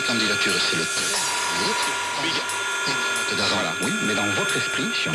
les candidatures, c'est le Oui. Voilà, oui, mais dans votre esprit, si on